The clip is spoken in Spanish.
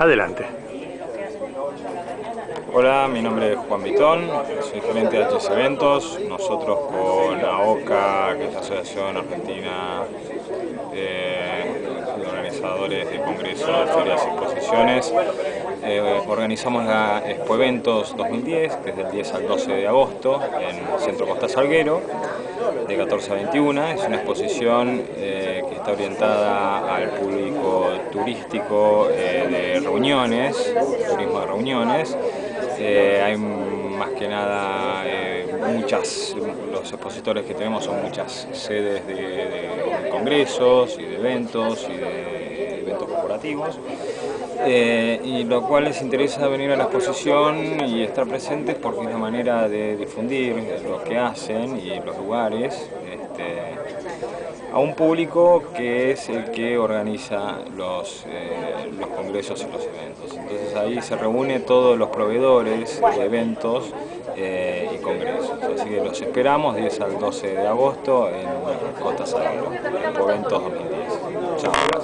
Adelante. Hola, mi nombre es Juan Vitón, soy gerente de HS Eventos. Nosotros con AOCA, que es la Asociación Argentina de Organizadores de Congresos, Ferias y Exposiciones, eh, organizamos la Expo Eventos 2010, desde el 10 al 12 de agosto, en Centro Costa Salguero, de 14 a 21. Es una exposición eh, que está orientada al público turístico eh, de reuniones, turismo de reuniones, eh, hay más que nada eh, muchas, los expositores que tenemos son muchas sedes de, congresos y de eventos y de eventos corporativos. Y lo cual les interesa venir a la exposición y estar presentes porque es la manera de difundir lo que hacen y los lugares este, a un público que es el que organiza los, los congresos y los eventos. Entonces ahí se reúne todos los proveedores de eventos eh, y congresos. Así que los esperamos 10 al 12 de agosto en Costa Salado, Eventos 2010. Chao, gracias.